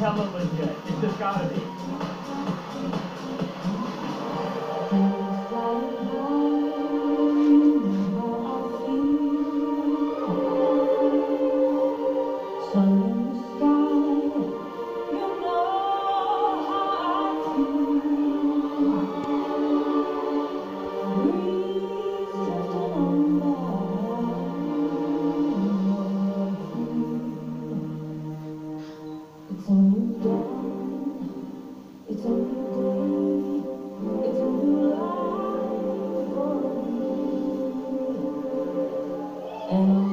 hella legit. It's just gotta be. Oh.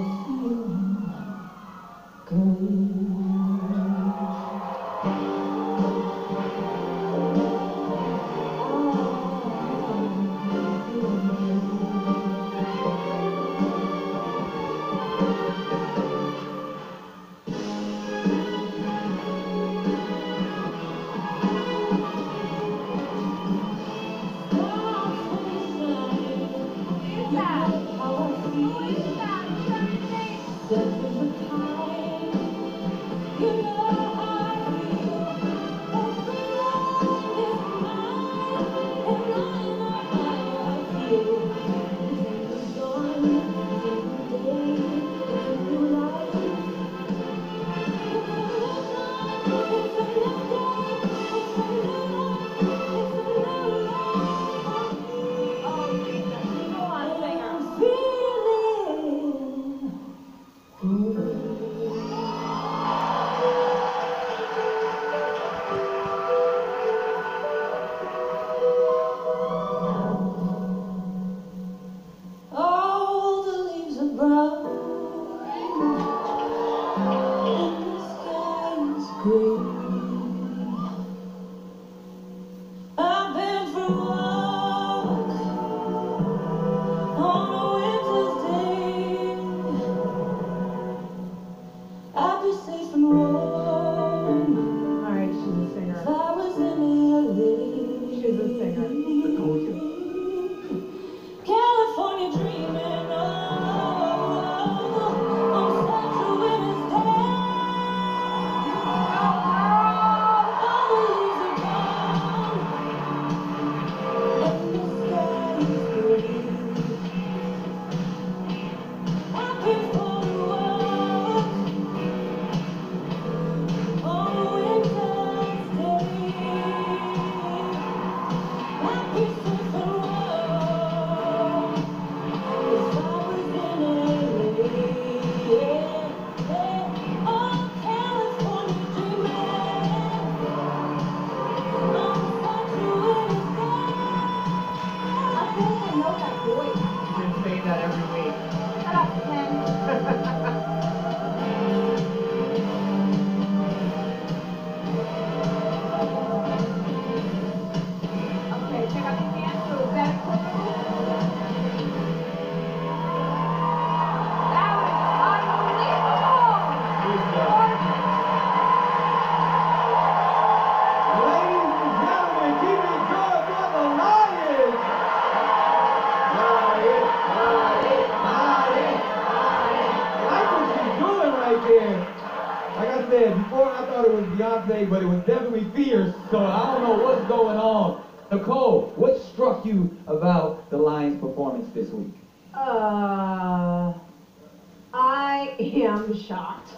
Oh. Beyonce, but it was definitely fierce, so I don't know what's going on. Nicole, what struck you about the Lions' performance this week? Uh, I am shocked.